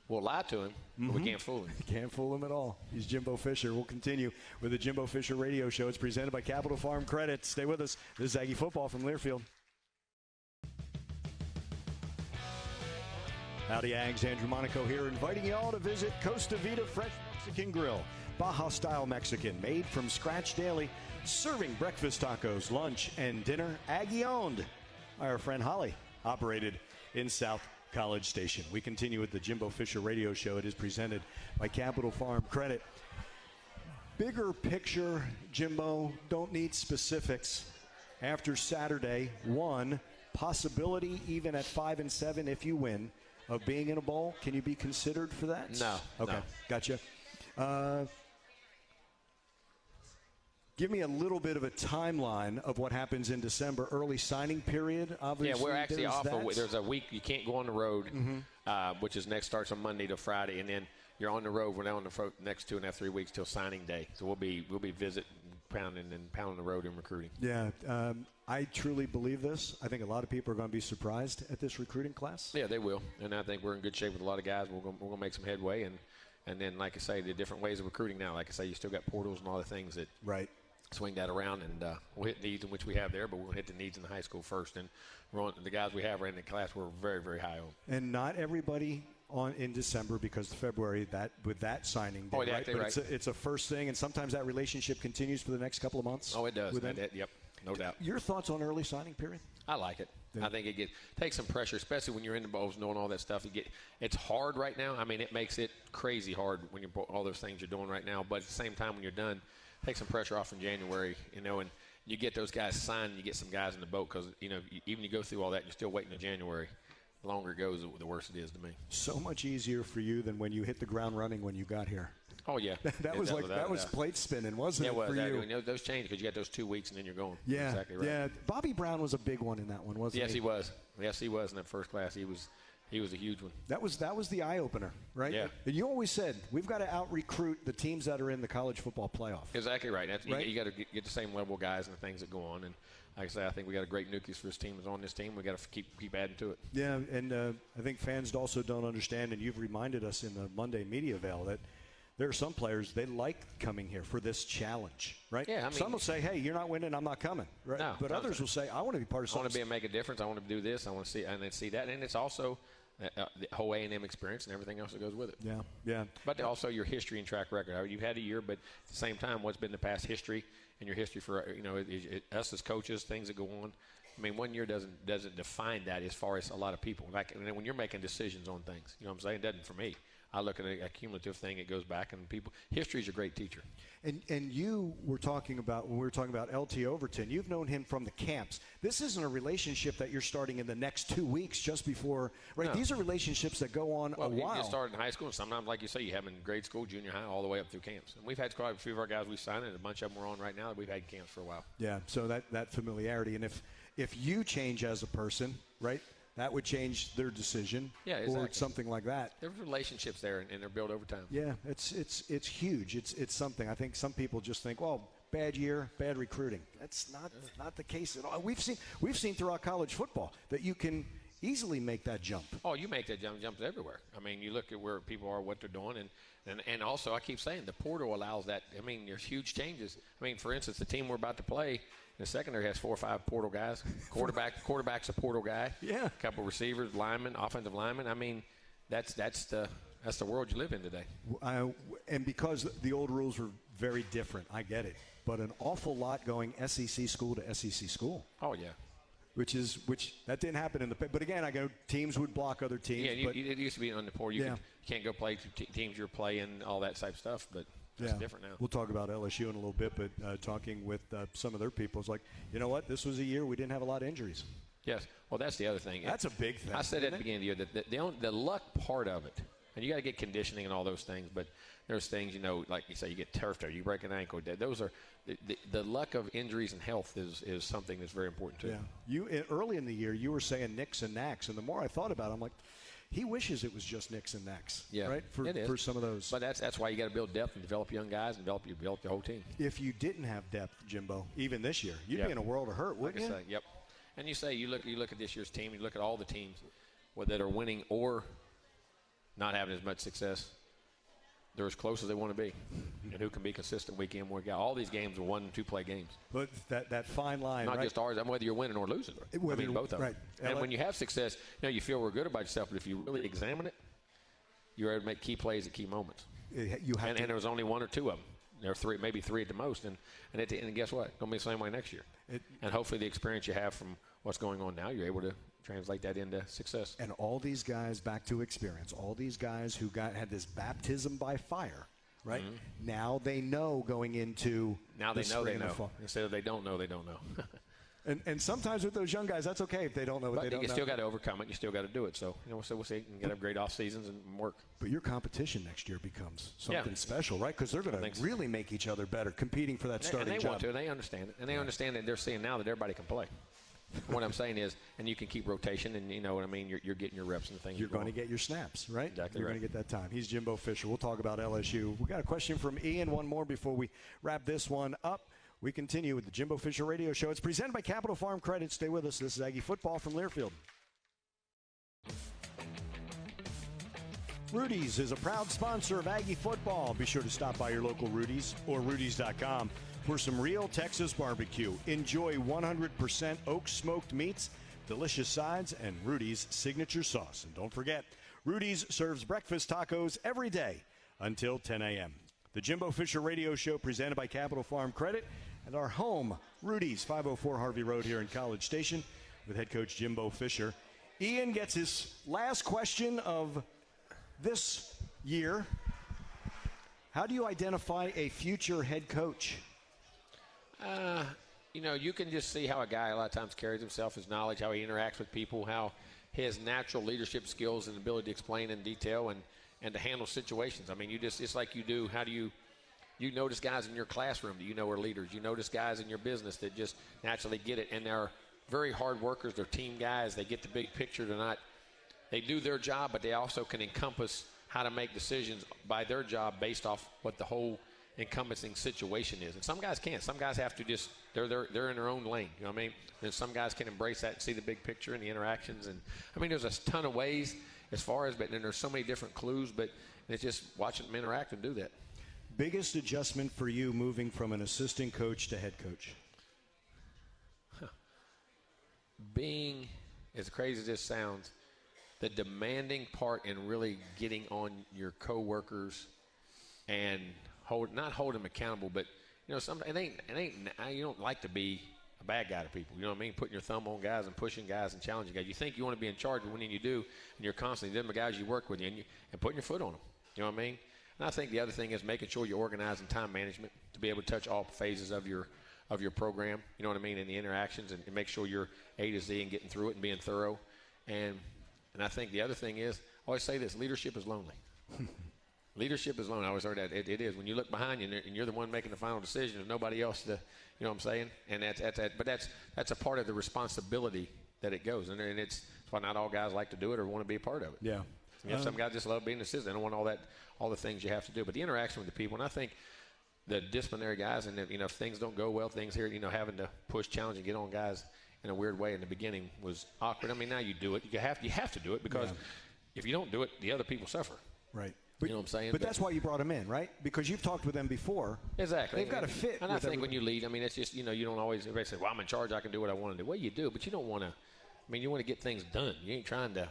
[SPEAKER 2] We'll lie to him, but we mm-hmm. can't fool him.
[SPEAKER 1] Can't fool him at all. He's Jimbo Fisher. We'll continue with the Jimbo Fisher Radio Show. It's presented by Capital Farm Credit. Stay with us. This is Aggie Football from Learfield. Howdy, Ags. Andrew Monaco here, inviting you all to visit Costa Vida Fresh Mexican Grill. Baja style Mexican, made from scratch daily, serving breakfast tacos, lunch, and dinner. Aggie owned by our friend Holly, operated in South College Station. We continue with the Jimbo Fisher radio show. It is presented by Capital Farm Credit. Bigger picture, Jimbo, don't need specifics. After Saturday, one possibility, even at five and seven, if you win, of being in a bowl. Can you be considered for that?
[SPEAKER 2] No.
[SPEAKER 1] Okay,
[SPEAKER 2] no.
[SPEAKER 1] gotcha. Uh, give me a little bit of a timeline of what happens in December. Early signing period, obviously.
[SPEAKER 2] Yeah, we're actually
[SPEAKER 1] there's
[SPEAKER 2] off. A, there's a week you can't go on the road, uh, which is next starts on Monday to Friday, and then you're on the road. We're now on the fro- next two and a half, three weeks till signing day. So we'll be we'll be visit pounding and pounding the road and recruiting.
[SPEAKER 1] Yeah, um, I truly believe this. I think a lot of people are going to be surprised at this recruiting class.
[SPEAKER 2] Yeah, they will, and I think we're in good shape with a lot of guys. We're going we're to make some headway, and and then like I say, the different ways of recruiting now. Like I say, you still got portals and all the things that
[SPEAKER 1] Right.
[SPEAKER 2] swing that around, and uh, we'll hit needs in which we have there, but we'll hit the needs in the high school first. And on, the guys we have right in the class, we're very very high on.
[SPEAKER 1] And not everybody on in December because February that with that signing day,
[SPEAKER 2] Oh, yeah,
[SPEAKER 1] right? But it's, a, it's a first thing, and sometimes that relationship continues for the next couple of months.
[SPEAKER 2] Oh, it does.
[SPEAKER 1] with
[SPEAKER 2] That-
[SPEAKER 1] them.
[SPEAKER 2] yep, no doubt.
[SPEAKER 1] Your thoughts on early signing period?
[SPEAKER 2] I like it. I think it get takes some pressure, especially when you're in the bowls, knowing all that stuff. You get it's hard right now. I mean, it makes it crazy hard when you're all those things you're doing right now. But at the same time, when you're done, take some pressure off in January. You know, and you get those guys signed. and You get some guys in the boat because you know you- even you go through all that, you're still waiting to January. The longer it goes, the worse it is to me.
[SPEAKER 1] So much easier for you than when you hit the ground running when you got here.
[SPEAKER 2] Oh yeah,
[SPEAKER 1] that
[SPEAKER 2] Yeah,
[SPEAKER 1] was like
[SPEAKER 2] without
[SPEAKER 1] that was
[SPEAKER 2] doubt.
[SPEAKER 1] plate spinning, wasn't
[SPEAKER 2] Yeah,
[SPEAKER 1] it
[SPEAKER 2] was.
[SPEAKER 1] for
[SPEAKER 2] That-
[SPEAKER 1] you?
[SPEAKER 2] you know, those change because you got those two weeks and then you're going.
[SPEAKER 1] Yeah,
[SPEAKER 2] exactly right.
[SPEAKER 1] yeah. Bobby Brown was a big one in that one, wasn't
[SPEAKER 2] Yes,
[SPEAKER 1] he?
[SPEAKER 2] Yes, he was. Yes, he was in that first class. He was. He was a huge one.
[SPEAKER 1] That was that was the eye opener, right?
[SPEAKER 2] Yeah.
[SPEAKER 1] And you always said we've got to out recruit the teams that are in the college football playoff.
[SPEAKER 2] Exactly right. That's,
[SPEAKER 1] Right.
[SPEAKER 2] You, got to get, get the same level of guys and the things that go on. And like I say, I think we got a great nucleus for this team. Is on this team. We got to keep keep adding to it.
[SPEAKER 1] Yeah, and uh, I think fans also don't understand, and you've reminded us in the Monday media veil that there are some players they like coming here for this challenge, right?
[SPEAKER 2] Yeah, I mean-
[SPEAKER 1] some will say, "Hey, you're not winning, I'm not coming," right?
[SPEAKER 2] No,
[SPEAKER 1] but others will say, "I want to be part of something.
[SPEAKER 2] I want to be to make a difference. I want to do this. I want to see and then see that. And it's also uh, uh, the whole A and M experience and everything else that goes with it.
[SPEAKER 1] yeah, yeah.
[SPEAKER 2] But also your history and track record. How You've had a year, but at the same time, what's been the past history and your history for you know it, it, us as coaches, things that go on. I mean, one year doesn't doesn't define that as far as a lot of people. Like and then when you're making decisions on things, you know what I'm saying? It doesn't for me. I look at a, a cumulative thing. It goes back, and people. History is a great teacher.
[SPEAKER 1] And and you were talking about when we were talking about LT Overton. You've known him from the camps. This isn't a relationship that you're starting in the next two weeks, just before. Right?
[SPEAKER 2] No.
[SPEAKER 1] These are relationships that go on
[SPEAKER 2] Well,
[SPEAKER 1] a
[SPEAKER 2] you
[SPEAKER 1] while.
[SPEAKER 2] get started in high school, and sometimes, like you say, you have them in grade school, junior high, all the way up through camps. And we've had quite a few of our guys we've signed, and a bunch of them we're on right now that we've had camps for a while.
[SPEAKER 1] Yeah, so that, that familiarity. And if if you change as a person, right, that would change their decision
[SPEAKER 2] Yeah,
[SPEAKER 1] or something like that.
[SPEAKER 2] There's relationships there, and, and they're built over time.
[SPEAKER 1] Yeah, it's it's it's huge. It's it's something. I think some people just think, well, bad year, bad recruiting. That's not not the case at all. We've seen we've seen throughout college football that you can easily make that jump.
[SPEAKER 2] Oh, you make that jump jumps everywhere. I mean, you look at where people are, what they're doing, and, and and also I keep saying the portal allows that. I mean, there's huge changes. I mean, for instance, the team we're about to play the secondary has four or five portal guys. Quarterback, quarterback's a portal guy.
[SPEAKER 1] Yeah.
[SPEAKER 2] A couple receivers, linemen, offensive linemen. I mean, that's that's the that's the world you live in today.
[SPEAKER 1] Uh, and because the old rules were very different, I get it. But an awful lot going SEC school to SEC school.
[SPEAKER 2] Oh yeah.
[SPEAKER 1] which is which that didn't happen in the but again I go teams would block other teams
[SPEAKER 2] Yeah, you,
[SPEAKER 1] but
[SPEAKER 2] it used to be on the portal. You,
[SPEAKER 1] Yeah.
[SPEAKER 2] could, you can't go play teams you're playing, all that type of stuff. But it's different now.
[SPEAKER 1] We'll talk about LSU in a little bit, but uh, talking with uh, some of their people, it's like, you know what? This was a year we didn't have a lot of injuries.
[SPEAKER 2] Yes. Well, that's the other thing.
[SPEAKER 1] That's a big thing,
[SPEAKER 2] I said at the beginning of the year that the, the, only, the luck part of it, and you got to get conditioning and all those things, but there's things, you know, like you say, you get turf toe, you break an ankle. Those are the, the, the luck of injuries and health is, is something that's very important too.
[SPEAKER 1] Yeah. You early in the year, you were saying Knicks and Knacks, and the more I thought about it, I'm like, he wishes it was just Knicks and Knacks.
[SPEAKER 2] Yeah,
[SPEAKER 1] Right. For for some of those.
[SPEAKER 2] But that's that's why you got to build depth and develop young guys and develop you develop the whole team.
[SPEAKER 1] if you didn't have depth, Jimbo, even this year, you'd
[SPEAKER 2] Yeah.
[SPEAKER 1] be in a world of hurt,
[SPEAKER 2] Like
[SPEAKER 1] wouldn't
[SPEAKER 2] I
[SPEAKER 1] you?
[SPEAKER 2] say, yep. And you say you look you look at this year's team, you look at all the teams that are winning or not having as much success. They're as close as they want to be, and who can be consistent week in, week out. All these games are one two play games.
[SPEAKER 1] But that, that fine line,
[SPEAKER 2] not
[SPEAKER 1] right?
[SPEAKER 2] just ours. I mean, whether you're winning or losing.
[SPEAKER 1] Whether
[SPEAKER 2] I mean, both of them.
[SPEAKER 1] right.
[SPEAKER 2] And
[SPEAKER 1] LA
[SPEAKER 2] when you have success, you know you feel real good about yourself. But if you really examine it, you're able to make key plays at key moments.
[SPEAKER 1] You have
[SPEAKER 2] And,
[SPEAKER 1] to,
[SPEAKER 2] and there was only one or two of them. There were three, maybe three at the most. And and, the, and guess what? It's Going to be the same way next year.
[SPEAKER 1] It-
[SPEAKER 2] and hopefully, the experience you have from what's going on now, you're able to translate that into success.
[SPEAKER 1] and all these guys back to experience. All these guys who got had this baptism by fire, right? Now they know going into
[SPEAKER 2] Mm-hmm. Now
[SPEAKER 1] the
[SPEAKER 2] they know they
[SPEAKER 1] the
[SPEAKER 2] know.
[SPEAKER 1] fall.
[SPEAKER 2] Instead of they don't know, they don't know.
[SPEAKER 1] And, and sometimes with those young guys, that's okay if they don't know what
[SPEAKER 2] but
[SPEAKER 1] they
[SPEAKER 2] you
[SPEAKER 1] don't know.
[SPEAKER 2] still got to overcome it. You still got to do it. So you know, so we'll see. You got to have great off seasons and work.
[SPEAKER 1] But your competition next year becomes something
[SPEAKER 2] Yeah.
[SPEAKER 1] special, right? Because they're going to
[SPEAKER 2] so.
[SPEAKER 1] really make each other better, competing for that
[SPEAKER 2] And they-
[SPEAKER 1] starting
[SPEAKER 2] and they
[SPEAKER 1] job.
[SPEAKER 2] want to, and they understand it, and they understand that they're seeing now that everybody can play. What I'm saying is, and you can keep rotation, and you know what I mean. You're, you're getting your reps and things.
[SPEAKER 1] You're
[SPEAKER 2] well.
[SPEAKER 1] going to get your snaps, right?
[SPEAKER 2] Exactly
[SPEAKER 1] You're
[SPEAKER 2] right.
[SPEAKER 1] going to get that time. He's Jimbo Fisher. We'll talk about LSU. We got a question from Ian. One more before we wrap this one up. We continue with the Jimbo Fisher Radio Show. It's presented by Capital Farm Credit. Stay with us. This is Aggie Football from Learfield. Rudy's is a proud sponsor of Aggie Football. Be sure to stop by your local Rudy's or Rudy's.com for some real Texas barbecue. Enjoy 100% oak smoked meats, delicious sides, and Rudy's signature sauce. And don't forget, Rudy's serves breakfast tacos every day until 10 a.m. The Jimbo Fisher Radio Show presented by Capital Farm Credit and our home, Rudy's, 504 Harvey Road here in College Station with head coach Jimbo Fisher. Ian gets his last question of this year. How do you identify a future head coach?
[SPEAKER 2] Uh, you know, you can just see how a guy a lot of times carries himself, his knowledge, how he interacts with people, how his natural leadership skills and ability to explain in detail and, and to handle situations. I mean, you just, it's like you do, how do you, you notice guys in your classroom that you know are leaders. You notice guys in your business that just naturally get it. And they're very hard workers. They're team guys. They get the big picture. They're not, they do their job, but they also can encompass how to make decisions by their job based off what the whole encompassing situation is. And some guys can't. Some guys have to just they're they're they're in their own lane. You know what I mean? And some guys can embrace that and see the big picture and the interactions. And I mean, there's a ton of ways as far as, but then there's so many different clues. But it's just watching them interact and do that.
[SPEAKER 1] Biggest adjustment for you moving from an assistant coach to head coach?
[SPEAKER 2] being as crazy as this sounds, the demanding part in really getting on your coworkers and hold not hold them accountable, but you know, some it ain't it ain't you don't like to be a bad guy to people. You know what I mean? Putting your thumb on guys and pushing guys and challenging guys. You think you want to be in charge, but when you do, and you're constantly them the guys you work with and, you and putting your foot on them. You know what I mean? And I think the other thing is making sure you're organizing time management to be able to touch all phases of your of your program. You know what I mean? And the interactions and, and make sure you're A to Z and getting through it and being thorough. And and I think the other thing is, I always say this: leadership is lonely. leadership is lonely. I always heard that it, it is when you look behind you and, you're the one making the final decision. There's nobody else to, you know what I'm saying? And that's, that's that. But that's that's a part of the responsibility that it goes, and, and it's, it's why not all guys like to do it or want to be a part of it.
[SPEAKER 1] Yeah.
[SPEAKER 2] You know, some um, guys just love being an assistant. They don't want all that, all the things you have to do. But the interaction with the people, and I think the disciplinary guys, and if, you know, if things don't go well, things here, you know, having to push, challenge, and get on guys in a weird way in the beginning was awkward. I mean, now you do it. You have you have to do it because if you don't do it, the other people suffer.
[SPEAKER 1] Right.
[SPEAKER 2] You know what I'm saying?
[SPEAKER 1] But
[SPEAKER 2] But-
[SPEAKER 1] that's why you brought him in, right? Because you've talked with them before.
[SPEAKER 2] Exactly.
[SPEAKER 1] They've got to fit.
[SPEAKER 2] And I think when you lead, I mean, it's just you know, you don't always everybody say, "Well, I'm in charge. I can do what I want to do." Well, you do, but you don't want to. I mean, you want to get things done. You ain't trying to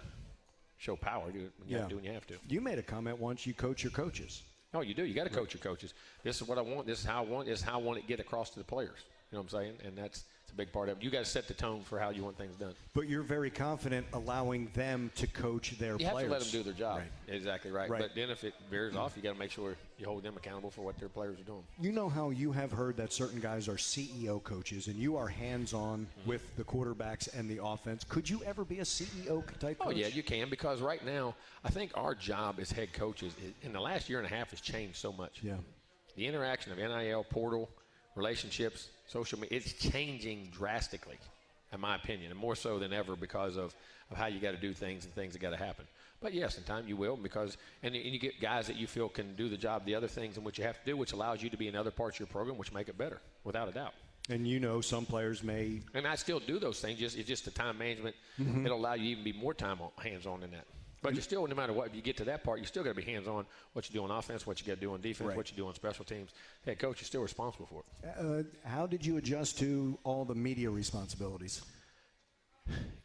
[SPEAKER 2] show power. You, you
[SPEAKER 1] Yeah.
[SPEAKER 2] have to do when you have to.
[SPEAKER 1] You made a comment once. You coach your coaches.
[SPEAKER 2] No, you do. You got to coach your coaches. This is what I want. This is how I want. This is how I want it to get across to the players. You know what I'm saying? And that's it's a big part of it. You got to set the tone for how you want things done.
[SPEAKER 1] But you're very confident allowing them to coach their
[SPEAKER 2] You have
[SPEAKER 1] players.
[SPEAKER 2] to let them do their job.
[SPEAKER 1] Right.
[SPEAKER 2] Exactly right.
[SPEAKER 1] Right.
[SPEAKER 2] But then if it veers off, you got to make sure you hold them accountable for what their players are doing.
[SPEAKER 1] You know how you have heard that certain guys are CEO coaches and you are hands on
[SPEAKER 2] Mm-hmm.
[SPEAKER 1] with the quarterbacks and the offense. Could you ever be a CEO type Coach?
[SPEAKER 2] Oh yeah, you can because right now I think our job as head coaches in the last year and a half has changed so much.
[SPEAKER 1] Yeah.
[SPEAKER 2] The interaction of NIL portal, relationships, social media, it's changing drastically, in my opinion, and more so than ever because of, of how you got to do things and things that got to happen. But yes, in time you will because and, and you get guys that you feel can do the job, the other things in what you have to do, which allows you to be in other parts of your program, which make it better, without a doubt.
[SPEAKER 1] And you know some players may
[SPEAKER 2] And I still do those things. Just it's just the time management.
[SPEAKER 1] Mm-hmm.
[SPEAKER 2] It'll allow you even be more time on, hands on in that. But you still, no matter what, you get to that part, you still got to be hands on. What you do on offense, what you got to do on defense,
[SPEAKER 1] Right.
[SPEAKER 2] what you do on special teams. Hey, coach, you're still responsible for it.
[SPEAKER 1] Uh, how did you adjust to all the media responsibilities?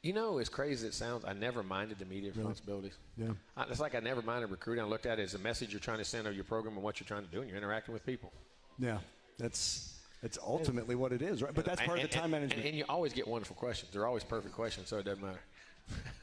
[SPEAKER 2] You know, as crazy as it sounds, I never minded the media responsibilities.
[SPEAKER 1] Yeah.
[SPEAKER 2] I, it's like I never minded recruiting. I looked at it as a message you're trying to send of your program and what you're trying to do, and you're interacting with people.
[SPEAKER 1] Yeah, that's that's ultimately what it is, right? But that's part
[SPEAKER 2] And-
[SPEAKER 1] of the time
[SPEAKER 2] and-
[SPEAKER 1] management.
[SPEAKER 2] And, and you always get wonderful questions. They're always perfect questions, so it doesn't matter.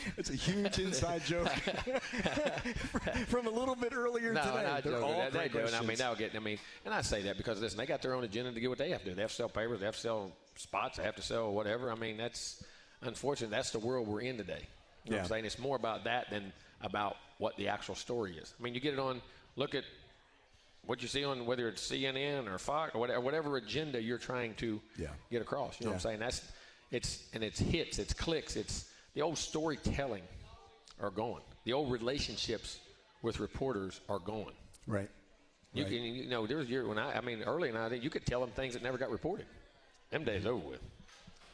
[SPEAKER 1] It's a huge inside joke from a little bit earlier
[SPEAKER 2] No,
[SPEAKER 1] today.
[SPEAKER 2] not
[SPEAKER 1] They're all
[SPEAKER 2] They- they do, and I mean, they'll get. I mean, and I say that because listen, they got their own agenda to get what they have to do. They have to sell papers. They have to sell spots. They have to sell whatever. I mean, that's unfortunate. That's the world we're in today. You know what I'm saying? It's more about that than about what the actual story is. I mean, you get it on. Look at what you see on whether it's CNN or Fox or whatever, whatever agenda you're trying to
[SPEAKER 1] Yeah.
[SPEAKER 2] get across. You know what I'm saying? That's it's and it's hits, it's clicks, it's the old storytelling are gone. The old relationships with reporters are gone.
[SPEAKER 1] Right.
[SPEAKER 2] You
[SPEAKER 1] Right.
[SPEAKER 2] can, you know, there's your when I, I mean, early in I think you could tell them things that never got reported. Them days over with.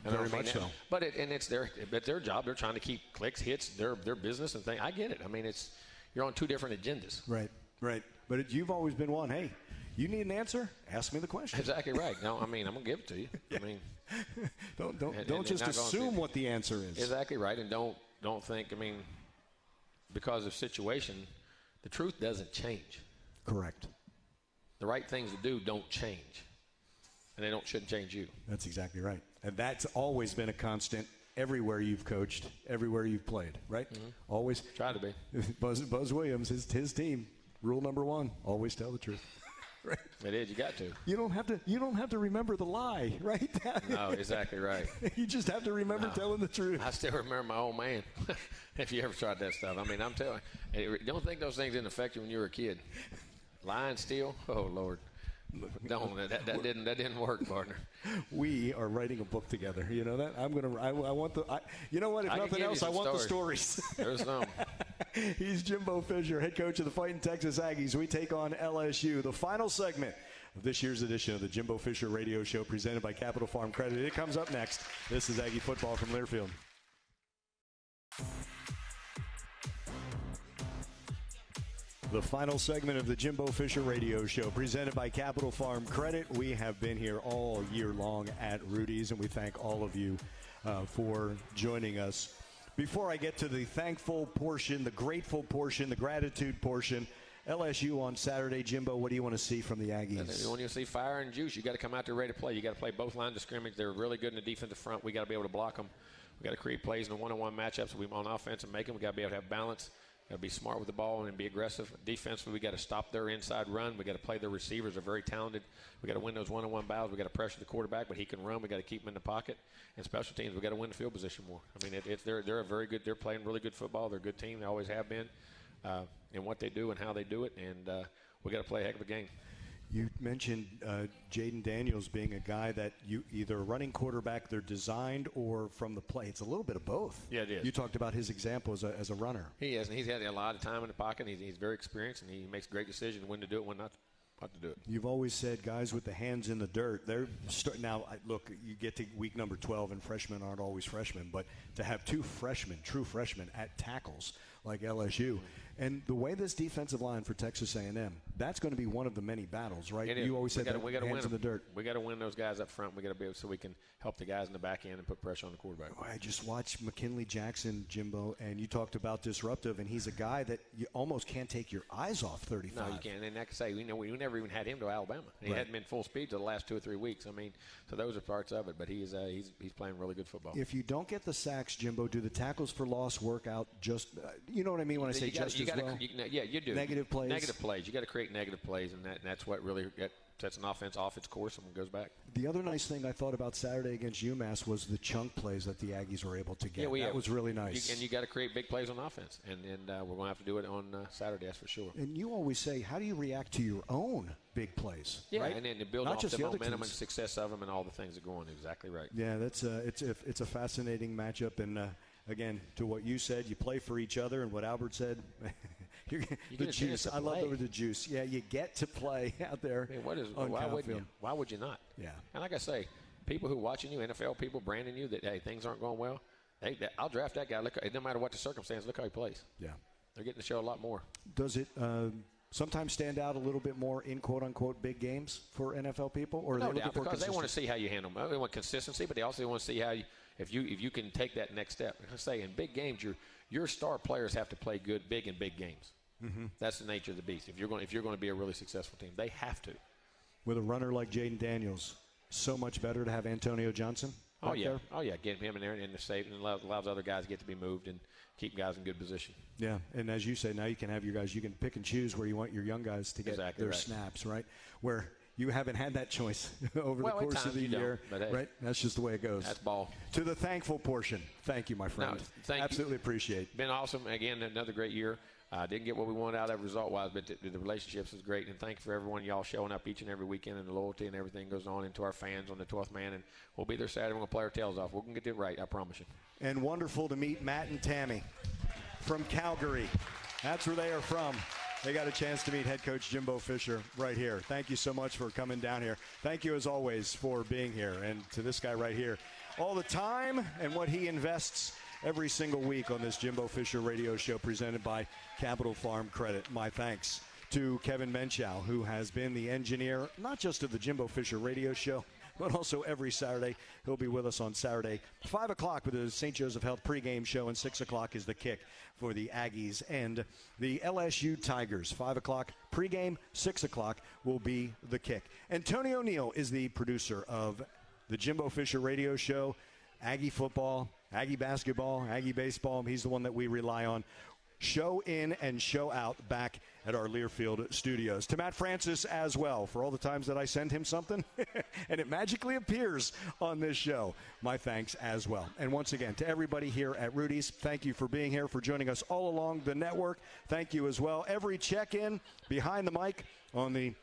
[SPEAKER 2] And I
[SPEAKER 1] Very
[SPEAKER 2] mean
[SPEAKER 1] much
[SPEAKER 2] that-
[SPEAKER 1] so.
[SPEAKER 2] But it, and it's their, but their job. They're trying to keep clicks, hits, their their business and thing. I get it. I mean, it's you're on two different agendas.
[SPEAKER 1] Right. Right. But it, you've always been one. Hey, you need an answer? Ask me the question.
[SPEAKER 2] Exactly right. No, I mean, I'm gonna give it to you. I mean,
[SPEAKER 1] Don't don't
[SPEAKER 2] And-
[SPEAKER 1] don't
[SPEAKER 2] and
[SPEAKER 1] just
[SPEAKER 2] not going to-
[SPEAKER 1] assume what the answer is.
[SPEAKER 2] exactly right. And don't don't think. I mean, because of situation, the truth doesn't change.
[SPEAKER 1] Correct.
[SPEAKER 2] The right things to do don't change, and they don't shouldn't change you.
[SPEAKER 1] That's exactly right. And that's always been a constant everywhere you've coached, everywhere you've played, right? Mm-hmm. Always.
[SPEAKER 2] Try to be.
[SPEAKER 1] Buzz, Buzz Williams, his, his team, rule number one, always tell the truth. Right?
[SPEAKER 2] It is. You got to.
[SPEAKER 1] You don't have to. You don't have to remember the lie, right?
[SPEAKER 2] No, exactly right.
[SPEAKER 1] you just have to remember telling the truth.
[SPEAKER 2] I still remember my old man. if you ever tried that stuff, I mean, I'm telling don't think those things didn't affect you when you were a kid. Lying, steal, oh Lord, don't that, that didn't that didn't work, partner.
[SPEAKER 1] We are writing a book together. You know that? I'm gonna. I, I want the. I, you know what? If
[SPEAKER 2] I
[SPEAKER 1] nothing else, I want the
[SPEAKER 2] stories.
[SPEAKER 1] stories.
[SPEAKER 2] There's some.
[SPEAKER 1] He's Jimbo Fisher, head coach of the Fighting Texas Aggies. We take on LSU. The final segment of this year's edition of the Jimbo Fisher Radio Show, presented by Capital Farm Credit. It comes up next. This is Aggie football from Learfield. The final segment of the Jimbo Fisher Radio Show, presented by Capital Farm Credit. We have been here all year long at Rudy's, and we thank all of you uh, for joining us. Before I get to the thankful portion, the grateful portion, the gratitude portion, LSU on Saturday, Jimbo, what do you want to see from the Aggies?
[SPEAKER 2] When you see fire and juice, you got to come out there ready to play. You got to play both lines of scrimmage. They're really good in the defensive front. We got to be able to block them. We got to create plays in the one-on-one matchups. We on offense and make them. We got to be able to have balance. Got to be smart with the ball and be aggressive. Defensively, we got to stop their inside run. We got to play their receivers. They're very talented. We got to win those one-on-one battles. We got to pressure the quarterback, but he can run. We got to keep him in the pocket. And special teams, we got to win the field position more. I mean, it, it's they're they're a very good. They're playing really good football. They're a good team. They always have been. Uh, in what they do and how they do it, and uh, we got to play a heck of a game.
[SPEAKER 1] You mentioned uh, Jayden Daniels being a guy that you either running quarterback, they're designed, or from the play. It's a little bit of both.
[SPEAKER 2] Yeah, it is.
[SPEAKER 1] You talked about his example as a, as a runner.
[SPEAKER 2] He is, and he's had a lot of time in the pocket. He's, he's very experienced, and he makes great decisions when to do it, when not, to do it.
[SPEAKER 1] You've always said guys with the hands in the dirt. They're start, now. Look, you get to week number 12, and freshmen aren't always freshmen, but to have two freshmen, true freshmen, at tackles like LSU, and the way this defensive line for Texas A&M, that's going to be one of the many battles, right?
[SPEAKER 2] It is.
[SPEAKER 1] You always
[SPEAKER 2] we
[SPEAKER 1] said
[SPEAKER 2] gotta,
[SPEAKER 1] that
[SPEAKER 2] we gotta
[SPEAKER 1] hands
[SPEAKER 2] win
[SPEAKER 1] in the dirt.
[SPEAKER 2] We got to win those guys up front. We got to be able so we can help the guys in the back end and put pressure on the quarterback.
[SPEAKER 1] I just watched McKinley Jackson, Jimbo, and you talked about disruptive, and he's a guy that you almost can't take your eyes off 35.
[SPEAKER 2] No, you can't. And like I say, we know we never even had him to Alabama. He
[SPEAKER 1] Right.
[SPEAKER 2] hadn't been full speed to the last two or three weeks. I mean, so those are parts of it. But he is uh, he's he's playing really good football.
[SPEAKER 1] If you don't get the sacks, Jimbo, do the tackles for loss work out just, uh, you know what I mean when I say
[SPEAKER 2] you gotta,
[SPEAKER 1] just
[SPEAKER 2] you
[SPEAKER 1] as
[SPEAKER 2] gotta,
[SPEAKER 1] well?
[SPEAKER 2] you, yeah, you do.
[SPEAKER 1] Negative plays.
[SPEAKER 2] Negative plays. You got to create negative plays, and, that, and that's what really get, sets an offense off its course and goes back.
[SPEAKER 1] The other nice thing I thought about Saturday against UMass was the chunk plays that the Aggies were able to get.
[SPEAKER 2] Yeah, we
[SPEAKER 1] that
[SPEAKER 2] have-
[SPEAKER 1] was really
[SPEAKER 2] you-
[SPEAKER 1] nice.
[SPEAKER 2] and you got to create big plays on offense, and and uh, we're going to have to do it on uh, Saturday. That's for sure.
[SPEAKER 1] And you always say, how do you react to your own big plays?
[SPEAKER 2] Yeah,
[SPEAKER 1] right?
[SPEAKER 2] and then to build
[SPEAKER 1] Not
[SPEAKER 2] off
[SPEAKER 1] just
[SPEAKER 2] the,
[SPEAKER 1] the
[SPEAKER 2] momentum and success of them and all the things that go on. Exactly right.
[SPEAKER 1] Yeah, that's a, it's a, it's a fascinating matchup, and uh, again, to what you said, you play for each other, and what Albert said, you're,
[SPEAKER 2] You
[SPEAKER 1] the
[SPEAKER 2] get a chance
[SPEAKER 1] juice. I love the, the juice. Yeah, you get to play out there.
[SPEAKER 2] I mean, what is
[SPEAKER 1] on
[SPEAKER 2] why would you? Why would you not?
[SPEAKER 1] Yeah.
[SPEAKER 2] And like I say, people who watching you, NFL people branding you that hey things aren't going well. Hey, I'll draft that guy. Look, no matter what the circumstance, look how he plays.
[SPEAKER 1] Yeah,
[SPEAKER 2] they're getting to show a lot more.
[SPEAKER 1] Does it uh, sometimes stand out a little bit more in quote unquote big games for NFL people, or
[SPEAKER 2] no doubt because they want to see how you handle them. They want consistency, but they also want to see how you, if you if you can take that next step. I say in big games, your your star players have to play good, big in big games. Mm-hmm. That's the nature of the beast. If you're going if you're going to be a really successful team, they have to.
[SPEAKER 1] With a runner like Jayden Daniels, so much better to have Antonio Johnson.
[SPEAKER 2] Oh yeah,
[SPEAKER 1] there.
[SPEAKER 2] oh yeah, getting him in there and the safe and allows, allows other guys to get to be moved and keep guys in good position.
[SPEAKER 1] Yeah, and as you say, now you can have your guys. You can pick and choose where you want your young guys to get
[SPEAKER 2] exactly
[SPEAKER 1] their
[SPEAKER 2] right.
[SPEAKER 1] snaps, right? Where you haven't had that choice over
[SPEAKER 2] well,
[SPEAKER 1] the course of the year,
[SPEAKER 2] hey,
[SPEAKER 1] right? That's just the way it goes.
[SPEAKER 2] That's ball.
[SPEAKER 1] To the thankful portion, thank you, my friend.
[SPEAKER 2] No, thank
[SPEAKER 1] Absolutely
[SPEAKER 2] you.
[SPEAKER 1] appreciate.
[SPEAKER 2] Been awesome. Again, another great year. Uh, didn't get what we wanted out of result wise, but the, the, relationships is great. And thank you for everyone y'all showing up each and every weekend and the loyalty and everything goes on into our fans on the 12th man. And we'll be there Saturday. We're to play our tails off. We're going to get it right. I promise you.
[SPEAKER 1] And wonderful to meet Matt and Tammy from Calgary. That's where they are from. They got a chance to meet head coach Jimbo Fisher right here. Thank you so much for coming down here. Thank you, as always, for being here. And to this guy right here, all the time and what he invests every single week on this Jimbo Fisher radio show presented by Capital Farm Credit. My thanks to Kevin Menchow, who has been the engineer, not just of the Jimbo Fisher radio show, but also every Saturday. He'll be with us on Saturday, 5 o'clock with the St. Joseph Health pregame show, and 6 o'clock is the kick for the Aggies and the LSU Tigers. 5 o'clock pregame, 6 o'clock will be the kick. Antonio Neal is the producer of the Jimbo Fisher radio show, Aggie football, Aggie basketball, Aggie baseball. He's the one that we rely on. Show in and show out back at our Learfield studios. To Matt Francis as well for all the times that I send him something and it magically appears on this show. My thanks as well. And once again, to everybody here at Rudy's, thank you for being here, for joining us all along the network. Thank you as well. Every check in behind the mic on the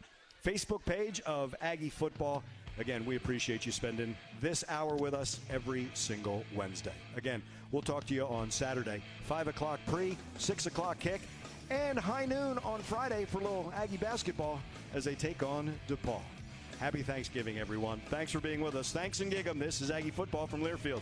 [SPEAKER 1] Facebook page of Aggie Football Again, we appreciate you spending this hour with us every single Wednesday. Again, we'll talk to you on Saturday, 5 o'clock pre, 6 o'clock kick, and high noon on Friday for little Aggie basketball as they take on DePaul. Happy Thanksgiving, everyone. Thanks for being with us. Thanks and gig 'em. This is Aggie Football from Learfield.